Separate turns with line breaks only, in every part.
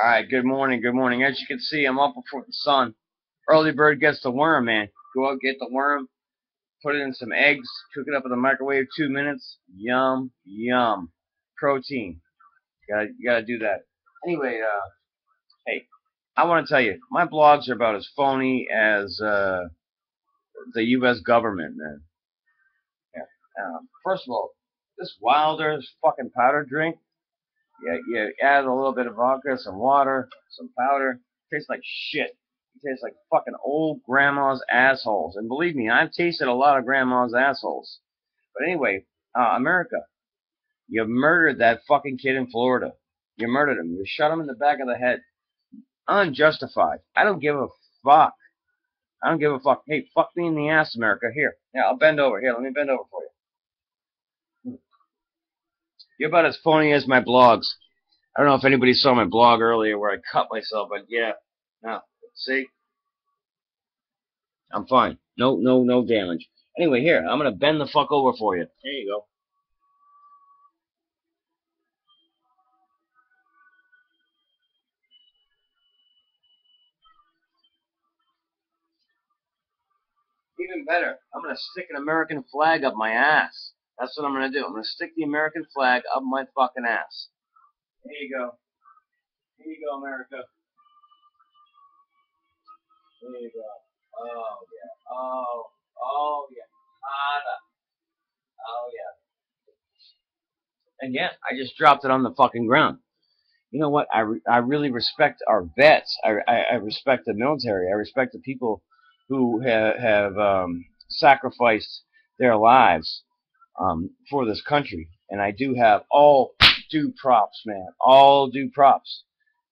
Alright, good morning, good morning. As you can see, I'm up before the sun. Early bird gets the worm, man. Go out, get the worm, put it in some eggs, cook it up in the microwave two minutes. Yum, yum. Protein. You gotta, you gotta do that. Anyway, uh, hey, I want to tell you, my blogs are about as phony as uh, the U.S. government, man. Yeah. Um, first of all, this Wilder's fucking powder drink you, you add a little bit of vodka, some water, some powder. It tastes like shit. It tastes like fucking old grandma's assholes. And believe me, I've tasted a lot of grandma's assholes. But anyway, uh, America, you murdered that fucking kid in Florida. You murdered him. You shot him in the back of the head. Unjustified. I don't give a fuck. I don't give a fuck. Hey, fuck me in the ass, America. Here. Yeah, I'll bend over. Here, let me bend over for you. You're about as phony as my blogs. I don't know if anybody saw my blog earlier where I cut myself, but yeah. Now, see? I'm fine. No, no, no damage. Anyway, here, I'm gonna bend the fuck over for you. There you go. Even better, I'm gonna stick an American flag up my ass. That's what I'm going to do. I'm going to stick the American flag up my fucking ass. Here you go. Here you go, America. There you go. Oh, yeah. Oh, oh, yeah. Ada. Oh, yeah. And yeah, I just dropped it on the fucking ground. You know what? I, re I really respect our vets. I, I, I respect the military. I respect the people who ha have um, sacrificed their lives um, for this country. And I do have all due props, man, all due props.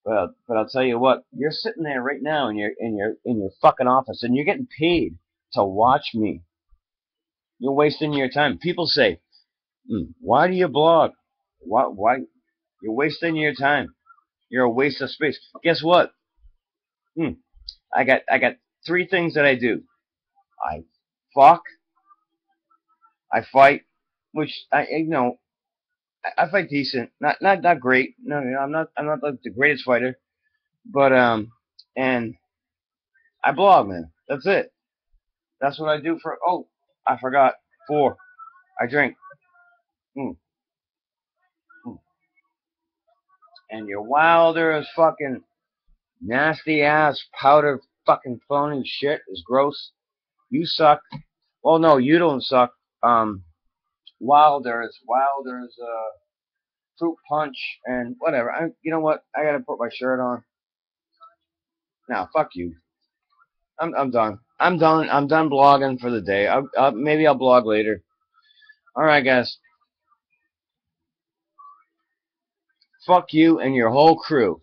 But but I'll tell you what, you're sitting there right now in your in your in your fucking office, and you're getting paid to watch me. You're wasting your time. People say, mm, "Why do you blog? Why why? You're wasting your time. You're a waste of space." Guess what? Hmm. I got I got three things that I do. I fuck. I fight which I you know I, fight decent, not not not great. No, I'm not I'm not like the greatest fighter, but um and I blog, man. That's it. That's what I do for. Oh, I forgot. Four. I drink. Mm. Mm. And your Wilder is fucking nasty ass powder fucking phony shit is gross. You suck. Well, no, you don't suck. Um, Wilder's, Wilder's uh, fruit punch, and whatever. I, you know what? I gotta put my shirt on. Now, fuck you. I'm I'm done. I'm done. I'm done blogging for the day. I, I, maybe I'll blog later. All right, guys. Fuck you and your whole crew.